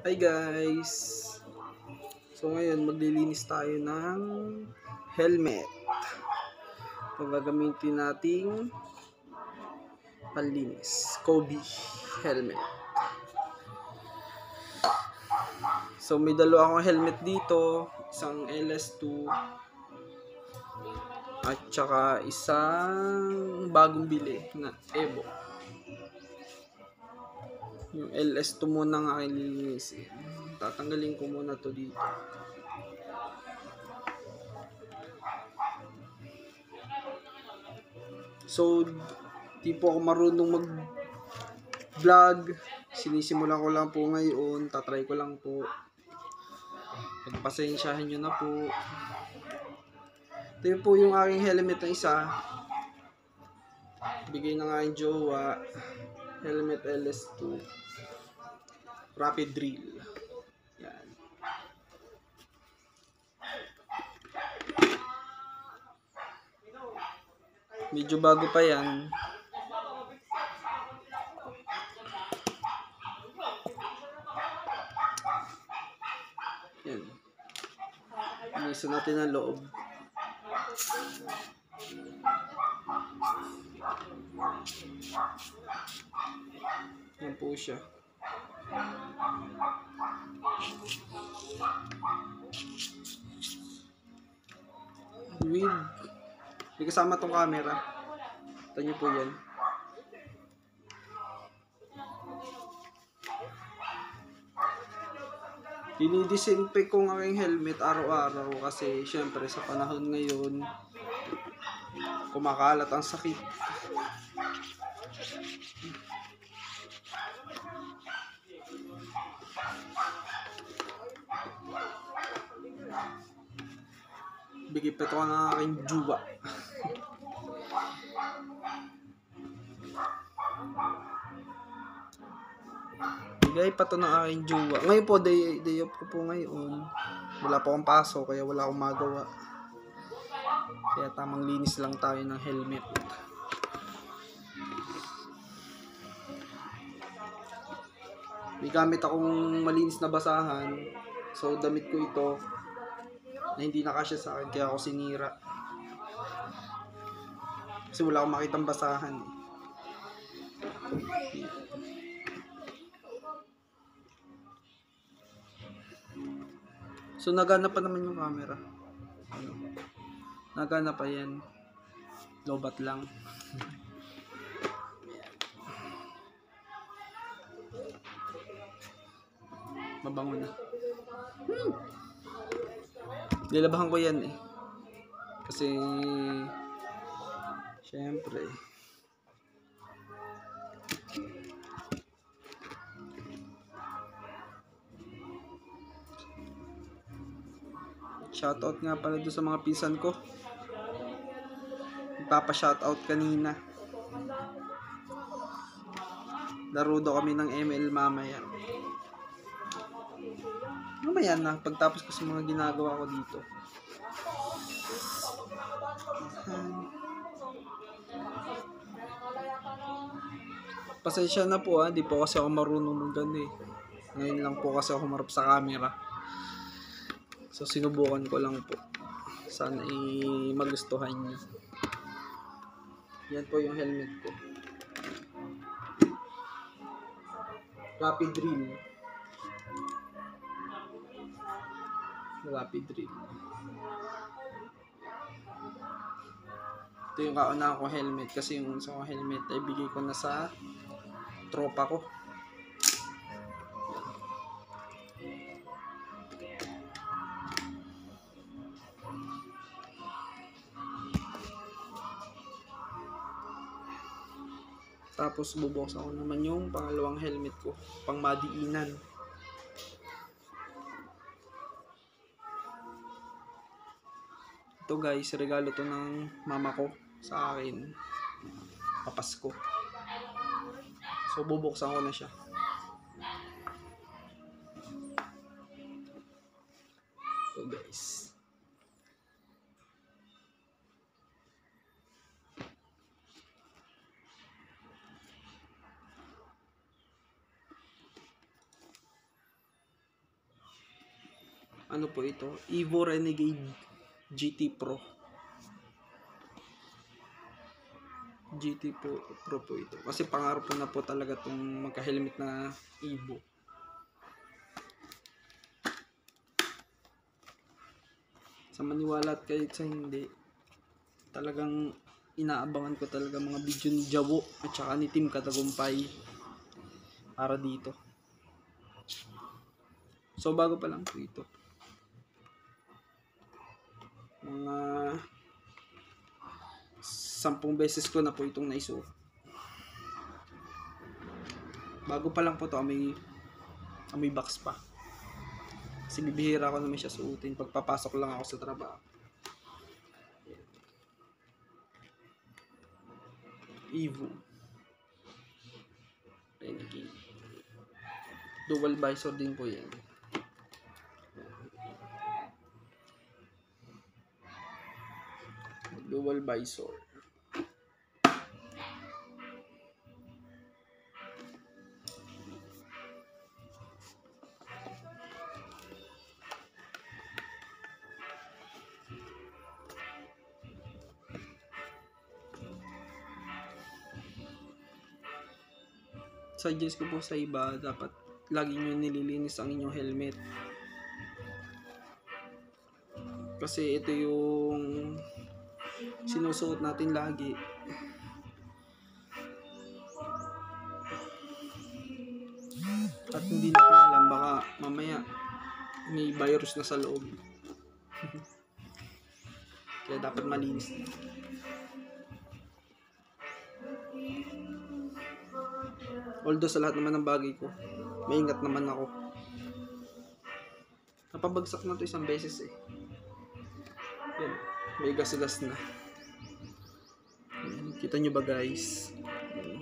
Hi guys! So ngayon maglilinis tayo ng helmet. Ito gagamitin nating panlinis. Kobe helmet. So may dalawa akong helmet dito. Isang LS2 at saka isang bagong bili na Evo. Yung LS2 muna ang aking lilinisin. Tatanggalin ko muna to dito. So, di po ako marunong mag vlog. Sinisimulan ko lang po ngayon. Tatry ko lang po. Pagpasensyahan nyo na po. Ito po yung aking helmet na isa. Bigay ng aking jowa. Helmet LS2. Rapid drill. Yan. Medyo bago pa yan. Yan. Iniso natin ang loob. Yan po siya. With may kasama tong camera. Ito nyo po yan. Dinidisinfect ko ang aking helmet araw-araw kasi syempre sa panahon ngayon kumakalat ang sakit. Bigay pa ito ng aking juwa. Bigay pa to ng aking juwa. Ngayon po, day, day off ko po ngayon. Wala po akong paso, kaya wala akong magawa. Kaya tamang linis lang tayo ng helmet. May gamit akong malinis na basahan. So, damit ko ito na hindi nakasya sa akin kaya ako sinira. Kasi wala akong makitang basahan. eh. So nagana pa naman yung camera. Ano? Nagana pa yan. Lobat lang. Mabango na. Hmm. Lilabahan ko yan eh. Kasi syempre Shoutout nga pala doon sa mga pinsan ko. Nagpapa-shoutout kanina. Laro kami ng ML mamaya. Mamaya na, pagtapos ko sa mga ginagawa ko dito. Pasensya na po ha, di po kasi ako marunong mag eh. Ngayon lang po kasi ako humarap sa camera. So sinubukan ko lang po. Sana i magustuhan niyo. Yan po yung helmet ko. Rapid drill. Rapid drill. Ito yung kauna ko helmet kasi yung sa helmet ay bigay ko na sa tropa ko. Tapos bubuksan ko naman yung pangalawang helmet ko, pang madiinan. Ito guys, regalo to ng mama ko sa akin. Papasko. So bubuksan ko na siya. Ito guys. ano po ito? Evo Renegade GT Pro. GT Pro, Pro po ito. Kasi pangarap ko na po talaga itong magka-helmet na Evo. Sa maniwala at kahit sa hindi, talagang inaabangan ko talaga mga video ni Jawo at saka ni Team Katagumpay para dito. So bago pa lang po ito. Sampung beses ko na po itong naisuot. Bago pa lang po to, may may box pa. Kasi bibihira ko naman siya suotin pagpapasok lang ako sa trabaho. Evo. Renegade. Dual visor din po yan. Dual visor. Suggest ko po sa iba, dapat lagi nyo nililinis ang inyong helmet. Kasi ito yung sinusuot natin lagi. At hindi natin alam, baka mamaya may virus na sa loob. Kaya dapat malinis na. Although sa lahat naman ng bagay ko, maingat naman ako. Napabagsak na to isang beses eh. Yan, may gas-gas na. Yan, kita nyo ba guys? Yan.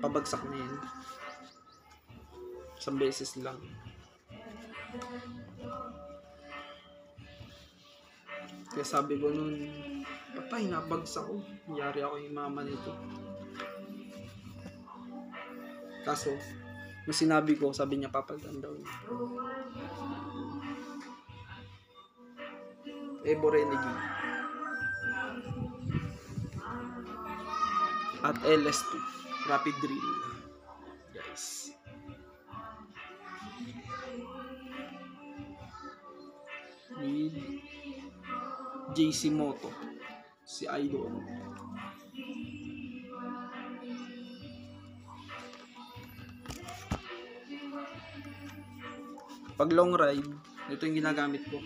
Pabagsak na yan. Isang beses lang. Kaya sabi ko nun, patay, nabagsak ko. Yari ako yung mama nito. Kaso, nung sinabi ko, sabi niya papalitan daw niya. Evo Renegade. At LS2. Rapid Drill. Guys. With JC Moto. Si Idol. Pag long ride, ito yung ginagamit ko.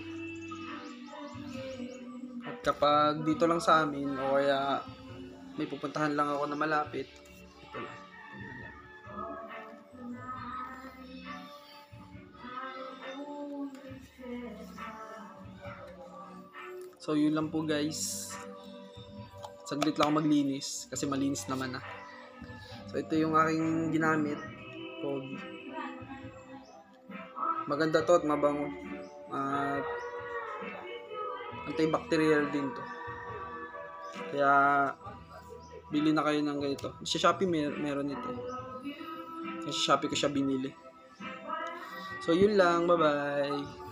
At kapag dito lang sa amin, o kaya may pupuntahan lang ako na malapit, ito lang. So yun lang po guys. Saglit lang ako maglinis kasi malinis naman na. So ito yung aking ginamit. Kobe. Maganda to at mabango. At antibacterial din to. Kaya bili na kayo ng ganito. Sa Shopee mer meron ito. Sa Shopee ko siya binili. So yun lang. Bye-bye.